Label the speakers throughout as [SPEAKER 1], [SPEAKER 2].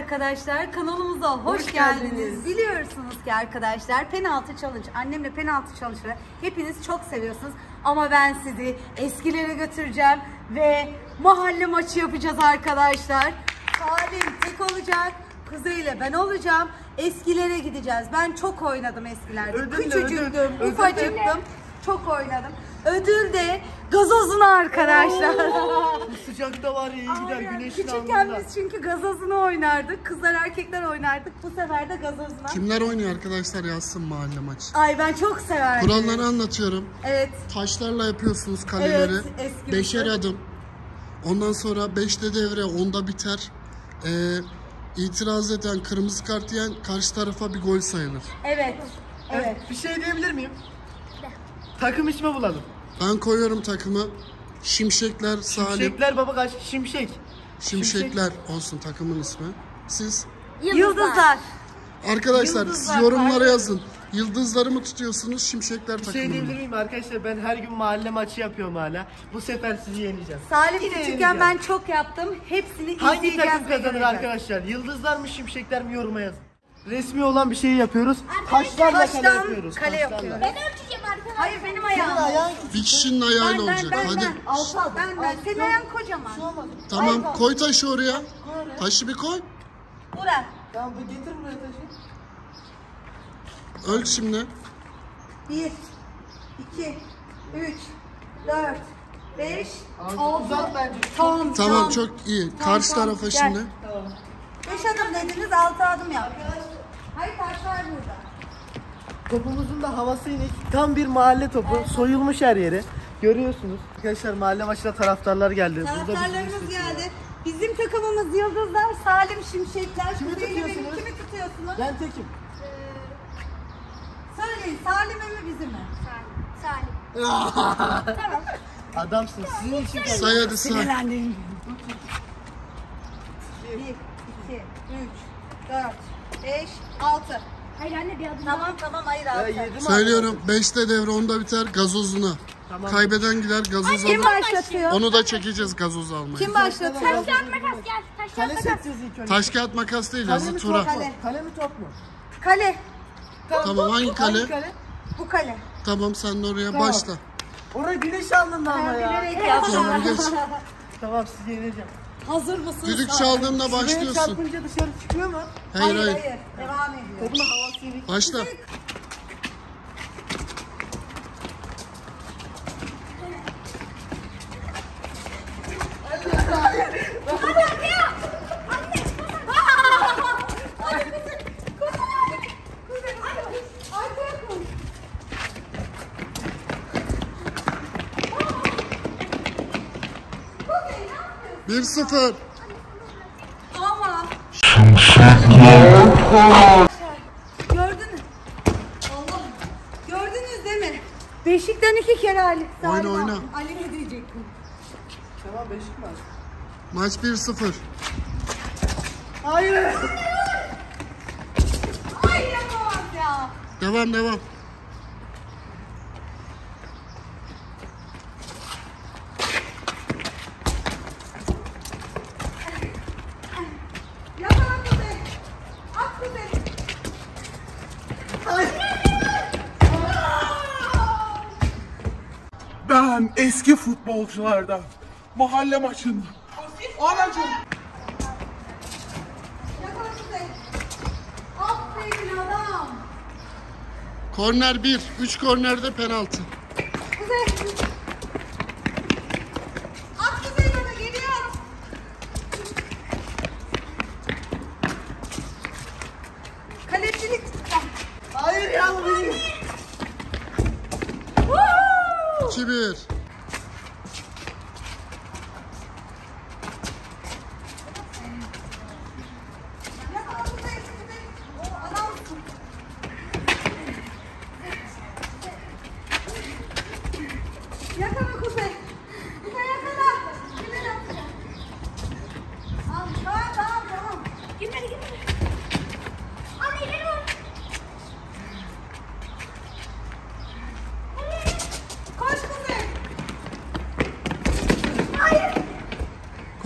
[SPEAKER 1] arkadaşlar. Kanalımıza hoş,
[SPEAKER 2] Hoş
[SPEAKER 1] geldiniz.
[SPEAKER 2] geldiniz.
[SPEAKER 1] Biliyorsunuz ki arkadaşlar penaltı challenge, annemle penaltı challenge'ı hepiniz çok seviyorsunuz. Ama ben sizi eskilere götüreceğim ve mahalle maçı yapacağız arkadaşlar. Salim tek olacak, Kuzey ile ben olacağım. Eskilere gideceğiz. Ben çok oynadım eskilerde.
[SPEAKER 2] Ödül ne,
[SPEAKER 1] Küçücüktüm?
[SPEAKER 2] Ödül
[SPEAKER 1] ufacıktım. Çok oynadım. Ödül de gazozuna arkadaşlar.
[SPEAKER 2] Bu sıcakta var ya iyi gider
[SPEAKER 1] Aynen.
[SPEAKER 2] güneşin
[SPEAKER 1] Küçükken
[SPEAKER 2] altında.
[SPEAKER 1] biz çünkü gazozunu oynardık. Kızlar erkekler oynardık. Bu sefer de gazozuna.
[SPEAKER 3] Kimler oynuyor arkadaşlar yazsın mahalle maçı.
[SPEAKER 1] Ay ben çok severdim.
[SPEAKER 3] Kuralları anlatıyorum.
[SPEAKER 1] Evet.
[SPEAKER 3] Taşlarla yapıyorsunuz kaleleri.
[SPEAKER 1] Evet, eski
[SPEAKER 3] Beşer
[SPEAKER 1] usul.
[SPEAKER 3] adım. Ondan sonra beşte devre, onda biter. Ee, itiraz eden, kırmızı kart yiyen karşı tarafa bir gol sayılır.
[SPEAKER 1] Evet. Evet.
[SPEAKER 2] Bir şey diyebilir miyim? Takım ismi bulalım.
[SPEAKER 3] Ben koyuyorum takımı. Şimşekler, Salim.
[SPEAKER 2] Şimşekler baba kaç? Şimşek.
[SPEAKER 3] Şimşekler olsun takımın ismi. Siz?
[SPEAKER 1] Yıldızlar.
[SPEAKER 3] Arkadaşlar
[SPEAKER 1] Yıldızlar,
[SPEAKER 3] siz yorumlara
[SPEAKER 1] pardon.
[SPEAKER 3] yazın. Yıldızları mı tutuyorsunuz, şimşekler
[SPEAKER 2] Bir şey
[SPEAKER 3] takımını
[SPEAKER 2] diyebilir miyim arkadaşlar? Ben her gün mahalle maçı yapıyorum hala. Bu sefer sizi yeneceğim.
[SPEAKER 1] Salim
[SPEAKER 2] Yine
[SPEAKER 1] küçükken ben çok yaptım. Hepsini
[SPEAKER 2] Hangi
[SPEAKER 1] izleyeceğiz
[SPEAKER 2] takım kazanır arkadaşlar? Yıldızlar mı şimşekler mi yoruma yazın. Resmi olan bir şeyi yapıyoruz. Taşlarla kale
[SPEAKER 1] Taştan
[SPEAKER 2] yapıyoruz.
[SPEAKER 1] kale
[SPEAKER 2] taşlarla.
[SPEAKER 1] yapıyoruz.
[SPEAKER 4] Ben ölçeceğim arkadaşlar.
[SPEAKER 1] Hayır benim
[SPEAKER 2] Senin
[SPEAKER 1] ayağım.
[SPEAKER 2] ayağın
[SPEAKER 3] Bir kişinin ayağıyla
[SPEAKER 1] Ben ben
[SPEAKER 3] olacak.
[SPEAKER 1] ben
[SPEAKER 3] Hadi.
[SPEAKER 1] ben. Altı Ben ben. Senin ayağın kocaman.
[SPEAKER 3] Tamam koy taşı oraya. Taşı bir koy.
[SPEAKER 1] Bura.
[SPEAKER 2] Tamam bu getir buraya taşı.
[SPEAKER 3] Ölç şimdi.
[SPEAKER 1] Bir, iki, üç, dört, beş,
[SPEAKER 2] Altı, uzat bence.
[SPEAKER 1] Tamam,
[SPEAKER 3] Tamam çok iyi. Karşı
[SPEAKER 1] tamam.
[SPEAKER 3] tarafa
[SPEAKER 1] Gel.
[SPEAKER 3] şimdi.
[SPEAKER 1] Beş adım dediniz, altı adım yap. Hayır taşlar burada.
[SPEAKER 2] Topumuzun da havası inik. Tam bir mahalle topu. Soyulmuş her yeri. Görüyorsunuz. Arkadaşlar mahalle maçına taraftarlar geldi.
[SPEAKER 1] Taraftarlarımız geldi. Bizim takımımız Yıldızlar, Salim Şimşekler.
[SPEAKER 2] Kimi
[SPEAKER 1] Kuzey ile beni
[SPEAKER 2] tutuyorsunuz?
[SPEAKER 1] Kimi tutuyorsunuz?
[SPEAKER 2] Ben tekim.
[SPEAKER 1] Söyleyin, Salim'e mi bizi mi?
[SPEAKER 4] Salim.
[SPEAKER 2] Adamsın. Sizin için geldim.
[SPEAKER 3] Say hadi say.
[SPEAKER 1] Sinirlendim. Bir, iki, üç, dört, beş, altı.
[SPEAKER 4] Hayır anne bir adım
[SPEAKER 1] Tamam tamam hayır
[SPEAKER 2] Ya
[SPEAKER 1] altı.
[SPEAKER 2] yedim
[SPEAKER 3] Söylüyorum 5'te devre 10'da biter gazozuna.
[SPEAKER 2] Tamam.
[SPEAKER 3] Kaybeden gider gazoz
[SPEAKER 1] Kim
[SPEAKER 3] alır.
[SPEAKER 1] başlatıyor?
[SPEAKER 3] Onu da çekeceğiz gazoz almayı.
[SPEAKER 1] Kim başlatıyor?
[SPEAKER 4] Taş kağıt makas gel. Taş
[SPEAKER 2] Kale
[SPEAKER 4] kağıt makas.
[SPEAKER 2] seçeceğiz ilk önce.
[SPEAKER 3] Taş kağıt makas değil
[SPEAKER 2] Kale
[SPEAKER 3] yazı
[SPEAKER 2] mi
[SPEAKER 3] tura.
[SPEAKER 2] top mu?
[SPEAKER 1] Kale.
[SPEAKER 2] Kale mi top mu?
[SPEAKER 1] Kale.
[SPEAKER 3] Tamam hangi kale?
[SPEAKER 1] Bu kale.
[SPEAKER 3] Tamam sen de oraya
[SPEAKER 2] Tamam.
[SPEAKER 3] başla.
[SPEAKER 2] Oraya güneş alnında ama ya.
[SPEAKER 1] Bilerek yaptım.
[SPEAKER 3] Tamam geç.
[SPEAKER 2] Tamam sizi yeneceğim.
[SPEAKER 1] Hazır mısın?
[SPEAKER 3] Düdük çaldığımda
[SPEAKER 2] Şuraya
[SPEAKER 3] başlıyorsun.
[SPEAKER 2] çarpınca dışarı çıkıyor mu?
[SPEAKER 3] Hayır
[SPEAKER 1] Hayır
[SPEAKER 3] hayır.
[SPEAKER 1] Devam ediyor.
[SPEAKER 3] Başla. Bir sıfır.
[SPEAKER 1] Ama. Gördünüz. Allah. Gördünüz değil mi? Beşikten iki kere Ali.
[SPEAKER 3] Oyna, oyna.
[SPEAKER 1] Ali ne diyecektim?
[SPEAKER 2] Tamam beşik var.
[SPEAKER 3] Maç 1-0.
[SPEAKER 2] Hayır.
[SPEAKER 1] Ay yapamaz ya.
[SPEAKER 3] Devam devam.
[SPEAKER 1] Yapama kuzey. At kuzey.
[SPEAKER 5] Ben eski futbolculardan. Mahalle maçında. Anacığım.
[SPEAKER 3] Korner 1. 3 kornerde penaltı.
[SPEAKER 1] Kuzey.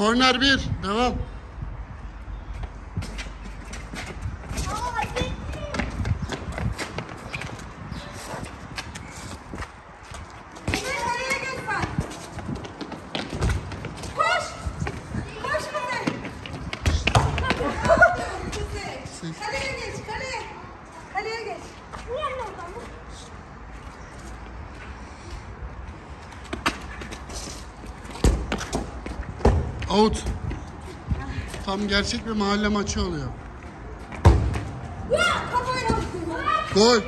[SPEAKER 1] Korner
[SPEAKER 4] bir. Devam. Kaleye geç, kaleye.
[SPEAKER 1] Kaleye geç.
[SPEAKER 3] Niye oradan bu? Out. Tam gerçek bir mahalle maçı oluyor.
[SPEAKER 1] Ya kafayla.
[SPEAKER 3] Gol.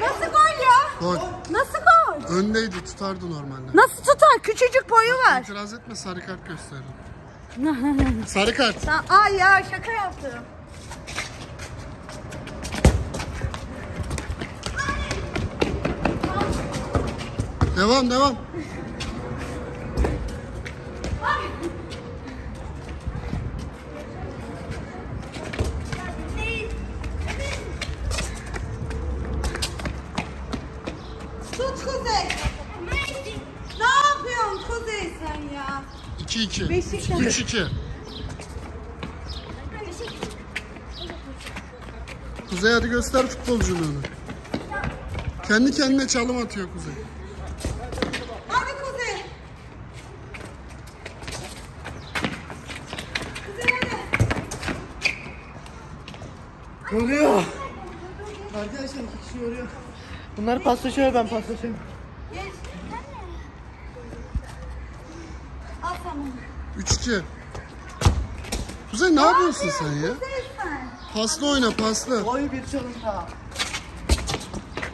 [SPEAKER 1] Nasıl gol ya?
[SPEAKER 3] Gol.
[SPEAKER 1] Nasıl gol?
[SPEAKER 3] Öndeydi tutardı normalde.
[SPEAKER 1] Nasıl tutar? Küçücük boyu var.
[SPEAKER 3] İtiraz etme sarı kart gösteririm. sarı kart.
[SPEAKER 1] Sen, ay ya şaka yaptım.
[SPEAKER 3] Devam devam. 2-2.
[SPEAKER 1] Beşiktaş.
[SPEAKER 3] 3-2. Kuzey hadi göster futbolculuğunu. Kendi kendine çalım atıyor Kuzey.
[SPEAKER 1] Hadi Kuzey. Kuzey hadi.
[SPEAKER 2] Yoruyor. Arkadaşlar iki kişi yoruyor. Bunlar paslaşıyor ben paslaşıyorum.
[SPEAKER 1] Geç. Al sen bunu.
[SPEAKER 3] 3-2. Kuzey ne yapıyorsun sen ya?
[SPEAKER 1] Kuzey sen.
[SPEAKER 3] Paslı oyna paslı.
[SPEAKER 2] Oy bir çalım daha.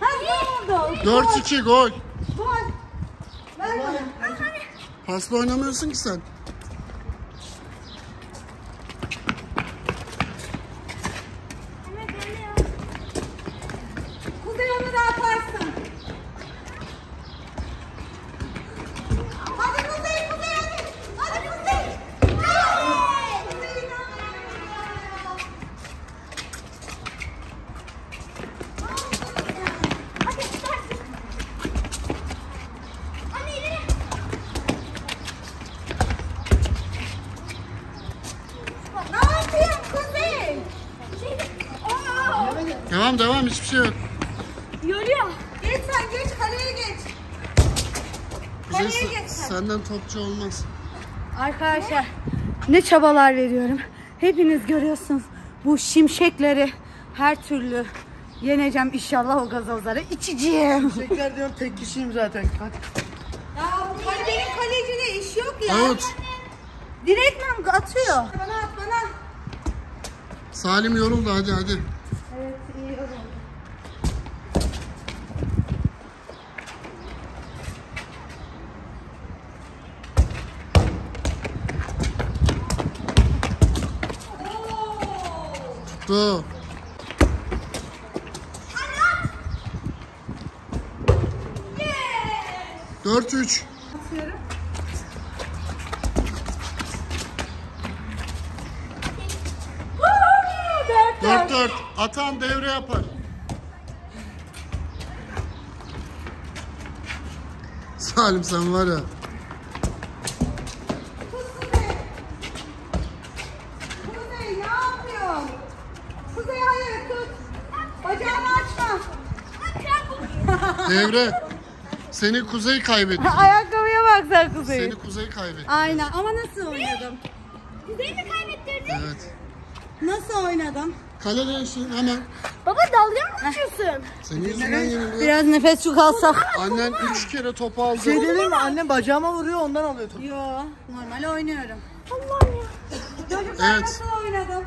[SPEAKER 1] Ha ne oldu?
[SPEAKER 3] 4-2 gol.
[SPEAKER 1] Gol. Ver bana.
[SPEAKER 3] Paslı oynamıyorsun ki sen. Devam hiçbir şey yok.
[SPEAKER 4] Yoruyor.
[SPEAKER 1] Geç sen geç kaleye geç. Kaleye geç sen.
[SPEAKER 3] senden topçu olmaz.
[SPEAKER 1] Arkadaşlar ne çabalar veriyorum. Hepiniz görüyorsunuz bu şimşekleri her türlü yeneceğim inşallah o gazozları içeceğim.
[SPEAKER 2] Tekrar diyorum tek kişiyim zaten. Hadi.
[SPEAKER 1] Ya bu benim kalecide iş yok ya.
[SPEAKER 3] Out.
[SPEAKER 1] Direktmen atıyor. Bana at bana.
[SPEAKER 3] Salim yoruldu hadi hadi.
[SPEAKER 1] Evet iyi o zaman.
[SPEAKER 3] Tuttu. Dört üç.
[SPEAKER 1] Dört.
[SPEAKER 3] dört. Atan devre yapar. Salim sen var ya.
[SPEAKER 1] Tut Kuzey. Kuzey ne yapıyorsun? Kuzey hayır tut. Bacağını açma.
[SPEAKER 3] Devre. Seni kuzey kaybetti.
[SPEAKER 1] Ayakkabıya bak sen Kuzey.
[SPEAKER 3] Seni kuzey kaybetti.
[SPEAKER 1] Aynen ama nasıl oynadım?
[SPEAKER 4] Kuzey mi kaybettirdi?
[SPEAKER 3] Evet.
[SPEAKER 1] Nasıl oynadım?
[SPEAKER 3] Kale değişti hemen.
[SPEAKER 4] Baba dalga mı geçiyorsun?
[SPEAKER 3] Senin yüzünden yeniliyor.
[SPEAKER 1] Biraz nefes çok alsak.
[SPEAKER 3] Annen üç kere topu aldı.
[SPEAKER 2] Şey dedim mi annem bacağıma vuruyor ondan alıyor topu.
[SPEAKER 1] Yo normal oynuyorum.
[SPEAKER 4] Allah'ım ya.
[SPEAKER 1] Çocuklar
[SPEAKER 3] Evet.
[SPEAKER 1] nasıl oynadım?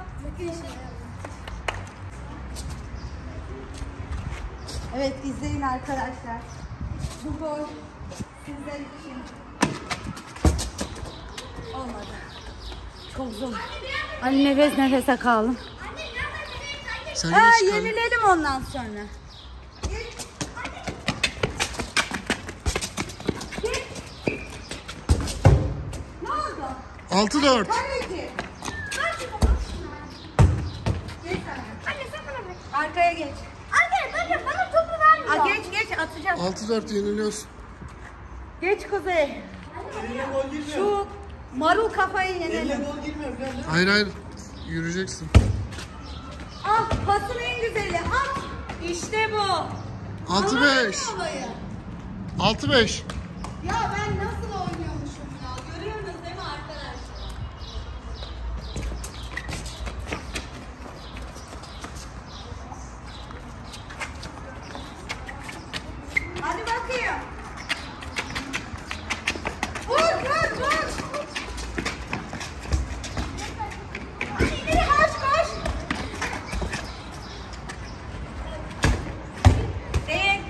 [SPEAKER 1] Evet izleyin arkadaşlar. Bu gol sizler için. Olmadı. Çok zor. Hani nefes nefese kaldım.
[SPEAKER 3] Sen
[SPEAKER 1] Ha yeniledim ondan sonra. Ne oldu?
[SPEAKER 3] Altı dört.
[SPEAKER 1] Arkaya geç.
[SPEAKER 4] Bakın bana topu vermiyor.
[SPEAKER 1] Aa, geç geç atacağım.
[SPEAKER 3] Altı dört yeniliyorsun.
[SPEAKER 1] Geç Kuzey.
[SPEAKER 2] Eline gol girmiyor.
[SPEAKER 1] Şu marul kafayı
[SPEAKER 2] Eline
[SPEAKER 1] yenelim.
[SPEAKER 2] gol girmiyor biliyor musun?
[SPEAKER 3] Hayır hayır. Yürüyeceksin.
[SPEAKER 1] Al pasın en güzeli. At. İşte bu.
[SPEAKER 3] Altı
[SPEAKER 1] Anladın
[SPEAKER 3] beş.
[SPEAKER 1] mı olayı?
[SPEAKER 3] Altı beş.
[SPEAKER 1] Ya ben nasıl oynuyormuşum ya. Görüyorsunuz değil mi arkadaşlar? Hadi bakayım. Vur vur vur.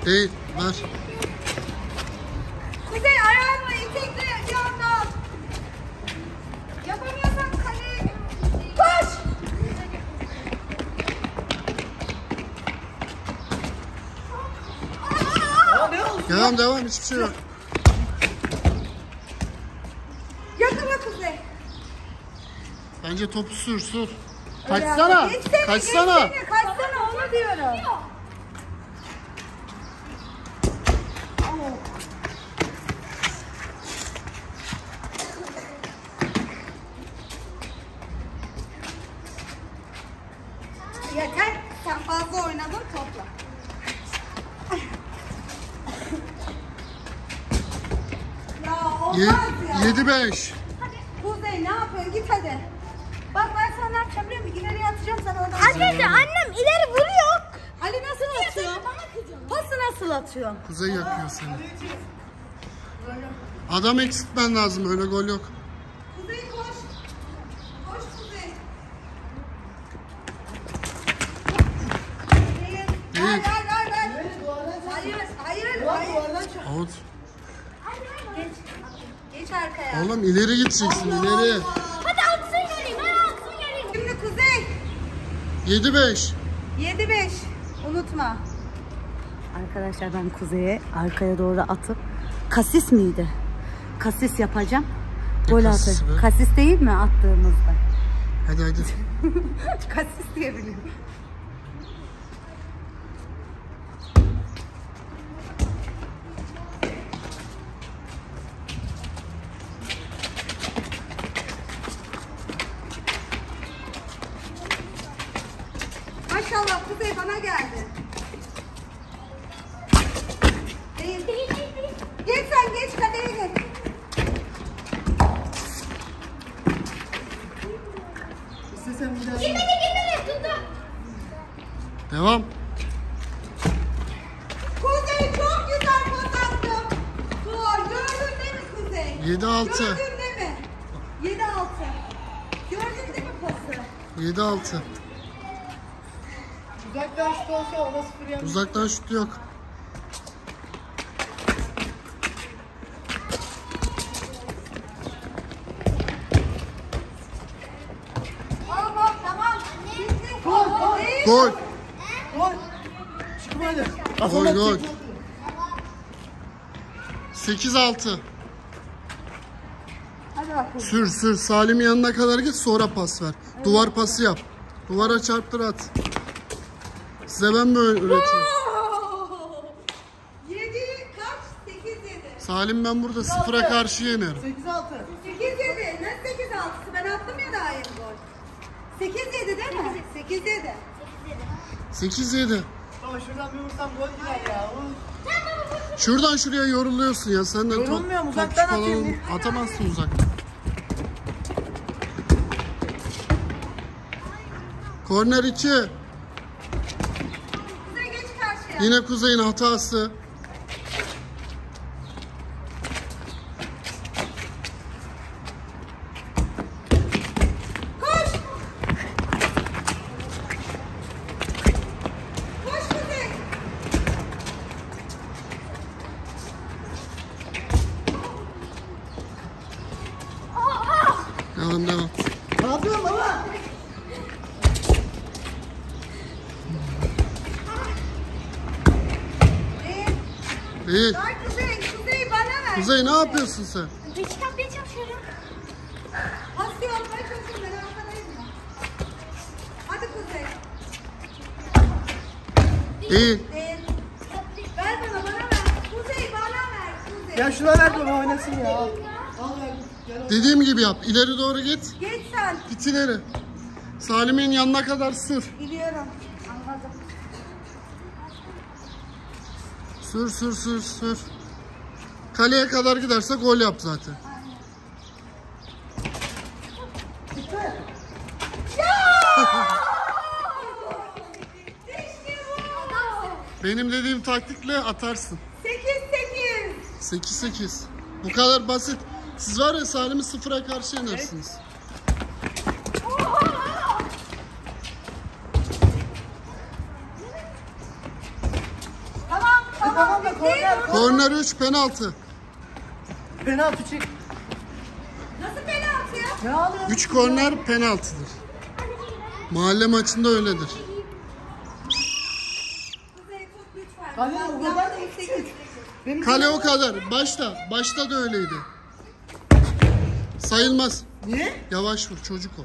[SPEAKER 3] Değil. Ver.
[SPEAKER 1] Kuzey ayağınla itekle yandan. Yapamıyorsan kaleye koş.
[SPEAKER 3] Devam devam hiçbir şey yok.
[SPEAKER 1] Yakala Kuzey.
[SPEAKER 3] Bence topu sür sür. Kaçsana.
[SPEAKER 1] Geçsene,
[SPEAKER 3] Kaçsana.
[SPEAKER 1] geçsene, Kaçsana onu diyorum. Yeter. Sen fazla oynadın topla. Ya olmaz
[SPEAKER 3] 7-5.
[SPEAKER 1] Kuzey ne yapıyorsun? Git hadi. Bak ben sana ne yapacağım biliyor musun? İleriye atacağım sana oradan.
[SPEAKER 4] Anne de annem ileri vuruyor.
[SPEAKER 1] Ali nasıl atıyor? Pası nasıl atıyor?
[SPEAKER 3] Kuzey yakıyor seni. Adam eksiltmen lazım öyle gol yok. Oğlum ileri gideceksin ileri.
[SPEAKER 4] Hadi atsın yarayım. Hadi atsın yarayım.
[SPEAKER 1] Şimdi Kuzey.
[SPEAKER 3] 7-5.
[SPEAKER 1] 7-5. Unutma. Arkadaşlar ben Kuzey'e arkaya doğru atıp kasis miydi? Kasis yapacağım. Gol atacağım. Kasis değil mi attığımızda?
[SPEAKER 3] Hadi hadi.
[SPEAKER 1] kasis diye biliyorum. Maşallah Kuzey bana geldi. Değil. Geç sen geç kadeye geç.
[SPEAKER 2] İstesem bir daha.
[SPEAKER 4] Gitmedi gitmedi. Tuttu.
[SPEAKER 3] Devam.
[SPEAKER 1] Kuzey çok güzel pas attı. Gol gördün değil mi Kuzey?
[SPEAKER 3] 7-6.
[SPEAKER 1] Gördün değil mi? 7-6. Gördün değil mi pası?
[SPEAKER 3] 7-6.
[SPEAKER 2] Uzaktan şut olsa ona sıfır yanlış.
[SPEAKER 3] Uzaktan şut yok.
[SPEAKER 1] Gol.
[SPEAKER 3] Gol
[SPEAKER 2] gol. çık.
[SPEAKER 3] 8-6.
[SPEAKER 1] Hadi bakalım.
[SPEAKER 3] Sür sür. Salim yanına kadar git sonra pas ver. Duvar pası yap. Duvara çarptır at. Size ben mi öğretiyorum?
[SPEAKER 1] 7 kaç? 8 7.
[SPEAKER 3] Salim ben burada sıfıra karşı yenerim.
[SPEAKER 2] 8-6.
[SPEAKER 1] 8 7. Ne 8 6'sı? Ben attım ya daha yeni gol. 8 7 değil mi? 8 7.
[SPEAKER 3] 8-7.
[SPEAKER 2] Baba şuradan bir vursam gol gider ya.
[SPEAKER 3] Şuradan şuraya yoruluyorsun ya. Sen de top,
[SPEAKER 2] Yorulmuyorum,
[SPEAKER 3] topçu
[SPEAKER 2] uzaktan
[SPEAKER 3] falan
[SPEAKER 2] atayım
[SPEAKER 3] atamazsın uzaktan. Korner 2.
[SPEAKER 1] Kuzey geç karşıya.
[SPEAKER 3] Yine Kuzey'in hatası.
[SPEAKER 1] Koş. Koş Kuzey.
[SPEAKER 3] Devam devam.
[SPEAKER 2] Ne yapıyorsun baba?
[SPEAKER 1] Değil.
[SPEAKER 3] Değil.
[SPEAKER 1] Ay Kuzey, Kuzey
[SPEAKER 3] ne yapıyorsun sen?
[SPEAKER 4] Beşik atmaya çalışıyorum.
[SPEAKER 1] Hadi yapmaya çalışıyorum ben arkadayım ya. Hadi Kuzey.
[SPEAKER 3] Değil.
[SPEAKER 1] Değil. Ver bana, bana ver. Kuzey bana ver. Kuzey.
[SPEAKER 2] Ya şuna ver baba oynasın ya. Al. Ver.
[SPEAKER 3] Dediğim gibi yap. İleri doğru git.
[SPEAKER 1] Geç sen.
[SPEAKER 3] Git ileri. Salim'in yanına kadar sür.
[SPEAKER 1] Biliyorum. Anladım.
[SPEAKER 3] Sür sür sür sür. Kaleye kadar giderse gol yap zaten.
[SPEAKER 1] İşte bu.
[SPEAKER 3] Benim dediğim taktikle atarsın.
[SPEAKER 1] 8 8.
[SPEAKER 3] 8-8. Bu kadar basit. Siz var ya Salim'i sıfıra karşı yenersiniz.
[SPEAKER 1] Tamam, tamam.
[SPEAKER 3] Korner 3 penaltı.
[SPEAKER 2] Penaltı çık.
[SPEAKER 1] Nasıl penaltı ya?
[SPEAKER 2] Ne alıyorsun?
[SPEAKER 3] 3 korner penaltıdır. Mahalle maçında öyledir.
[SPEAKER 2] Kale o kadar
[SPEAKER 1] sekiz.
[SPEAKER 2] Benim
[SPEAKER 3] Kale o kadar. Başta. Başta da öyleydi. Sayılmaz.
[SPEAKER 2] Niye?
[SPEAKER 3] Yavaş vur çocuk o.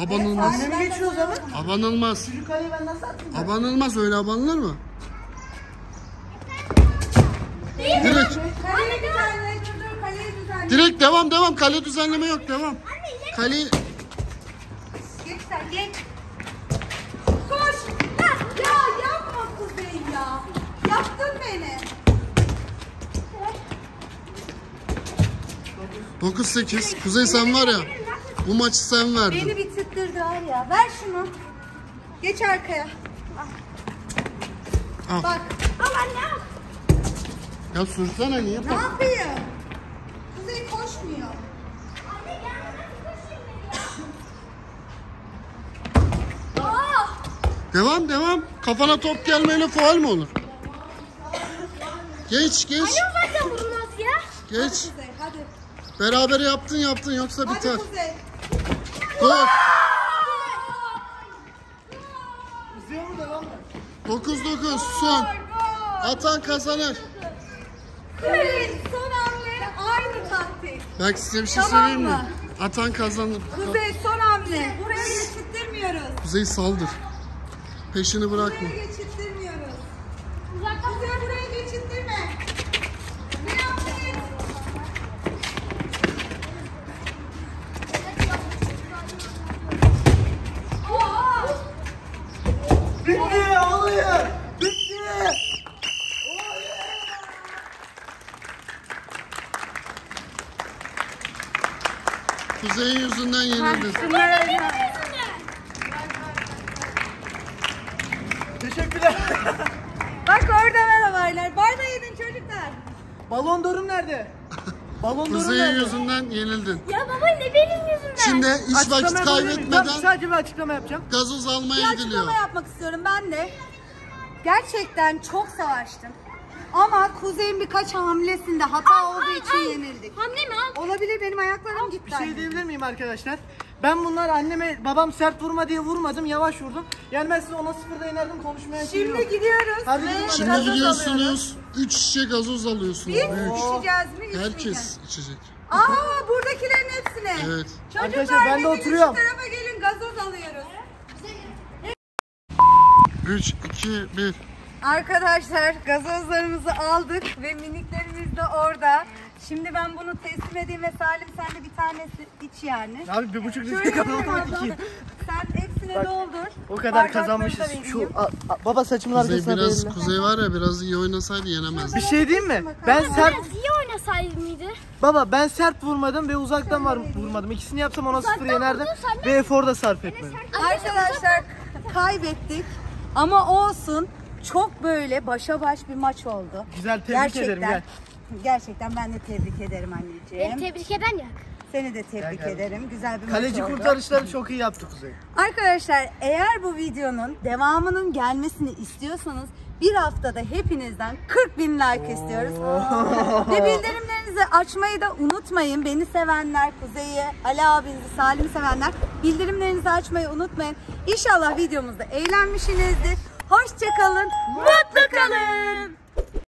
[SPEAKER 3] Abanılmaz.
[SPEAKER 2] Anneme geçiyor o zaman.
[SPEAKER 3] Abanılmaz.
[SPEAKER 2] Çocuk kaleyi ben nasıl attım?
[SPEAKER 3] Abanılmaz öyle abanılır mı? Direkt.
[SPEAKER 1] Kaleyi
[SPEAKER 3] Direkt devam devam. Kale düzenleme yok devam. Kaleyi
[SPEAKER 1] Geç sen, geç. Koş. Heh, Ya yapma Kuzey ya. Yaptın beni.
[SPEAKER 3] 9-8. Kuzey sen var ya. Bu maçı sen verdin.
[SPEAKER 1] Beni bitirttirdi var ya. Ver şunu. Geç arkaya.
[SPEAKER 3] Al.
[SPEAKER 1] Bak.
[SPEAKER 4] Ama ne?
[SPEAKER 3] Ya sürsene niye?
[SPEAKER 1] Ne yapayım? Koşmuyor.
[SPEAKER 4] Anne gelmeden koşayım
[SPEAKER 1] Aa!
[SPEAKER 3] Devam devam. Kafana top gelmeyle faul mu olur? Geç geç.
[SPEAKER 4] Zaten vurulmaz ya.
[SPEAKER 3] Geç.
[SPEAKER 1] Kuzey hadi.
[SPEAKER 3] Beraber yaptın yaptın yoksa
[SPEAKER 1] Hadi
[SPEAKER 3] biter.
[SPEAKER 1] Kuzey.
[SPEAKER 3] Gol.
[SPEAKER 2] İzliyor mu devam mı?
[SPEAKER 3] 9-9 son. Atan kazanır.
[SPEAKER 1] Kuzey son hamle aynı
[SPEAKER 3] Belki size bir şey
[SPEAKER 1] Tamam
[SPEAKER 3] söyleyeyim mi?
[SPEAKER 1] mı?
[SPEAKER 3] Atan kazanır.
[SPEAKER 1] Kuzey son hamle. Buraya geçittirmiyoruz.
[SPEAKER 3] Kuzey saldır. Peşini bırakma.
[SPEAKER 1] Buraya geçittirmiyoruz.
[SPEAKER 2] Balon dorun nerede? Balon dorun
[SPEAKER 3] Kuzey'in
[SPEAKER 2] nerede?
[SPEAKER 3] yüzünden yenildin.
[SPEAKER 4] Ya baba ne benim yüzümden?
[SPEAKER 3] Şimdi hiç
[SPEAKER 2] Açıklama
[SPEAKER 3] vakit
[SPEAKER 2] yapabilir miyim?
[SPEAKER 3] kaybetmeden
[SPEAKER 2] Tamam, sadece bir açıklama yapacağım.
[SPEAKER 3] gazoz
[SPEAKER 1] Bir
[SPEAKER 3] almaya gidiliyor.
[SPEAKER 1] açıklama yapmak istiyorum ben de. Gerçekten çok savaştım. Ama Kuzey'in birkaç hamlesinde hata olduğu için yenildik.
[SPEAKER 4] Hamle mi al?
[SPEAKER 1] Olabilir benim ayaklarım gitti.
[SPEAKER 2] Bir şey diyebilir miyim arkadaşlar? Ben bunlar anneme babam sert vurma diye vurmadım yavaş vurdum. Yani ben size ona sıfırda inerdim konuşmaya şey yok.
[SPEAKER 1] Şimdi gidiyoruz.
[SPEAKER 2] Hadi
[SPEAKER 1] ve
[SPEAKER 2] gidelim.
[SPEAKER 3] Şimdi
[SPEAKER 1] gazoz alıyoruz.
[SPEAKER 3] gidiyorsunuz 3 şişe gazoz alıyorsunuz.
[SPEAKER 1] Biz
[SPEAKER 3] Büyük.
[SPEAKER 1] içeceğiz mi içmeyeceğiz?
[SPEAKER 3] Herkes içecek.
[SPEAKER 1] Aa buradakilerin hepsine.
[SPEAKER 3] Evet.
[SPEAKER 1] Çocuklar
[SPEAKER 2] Arkadaşlar, ben de
[SPEAKER 1] hepiniz
[SPEAKER 2] oturuyorum.
[SPEAKER 1] Şu tarafa gelin gazoz alıyoruz.
[SPEAKER 3] 3, 2, 1.
[SPEAKER 1] Arkadaşlar gazozlarımızı aldık ve miniklerimiz de orada. Şimdi ben bunu teslim edeyim ve Salim sen de bir tanesi iç yani.
[SPEAKER 2] Abi bir buçuk litre kazanmak
[SPEAKER 1] daha- Sen hepsine
[SPEAKER 2] Bak,
[SPEAKER 1] doldur.
[SPEAKER 2] O kadar kazanmışız. Şu a- a- baba saçımın
[SPEAKER 3] Kuzey
[SPEAKER 2] arkasına
[SPEAKER 3] biraz
[SPEAKER 2] belli.
[SPEAKER 3] Kuzey var ya biraz iyi oynasaydı yenemezdi.
[SPEAKER 2] Bir şey diyeyim mi? Ben sert
[SPEAKER 4] Biraz iyi oynasaydı mıydı?
[SPEAKER 2] baba ben sert vurmadım ve uzaktan var vurmadım. İkisini yapsam ona sıfır yenerdim ve efor da sarf etmedim.
[SPEAKER 1] Arkadaşlar kaybettik ama olsun. Çok böyle başa baş bir maç oldu.
[SPEAKER 2] Güzel tebrik ederim gel.
[SPEAKER 1] Gerçekten ben de tebrik ederim anneciğim.
[SPEAKER 4] Beni tebrik eden yok.
[SPEAKER 1] Seni de tebrik
[SPEAKER 2] Gel, gel.
[SPEAKER 1] ederim. Güzel bir
[SPEAKER 2] Kaleci
[SPEAKER 1] maç oldu.
[SPEAKER 2] kurtarışları çok iyi yaptı Kuzey.
[SPEAKER 1] Arkadaşlar eğer bu videonun devamının gelmesini istiyorsanız bir haftada hepinizden 40 bin like istiyoruz. Ve bildirimlerinizi açmayı da unutmayın. Beni sevenler, Kuzey'i, Ali abinizi, Salim sevenler bildirimlerinizi açmayı unutmayın. İnşallah videomuzda eğlenmişsinizdir. Hoşçakalın, mutlu kalın.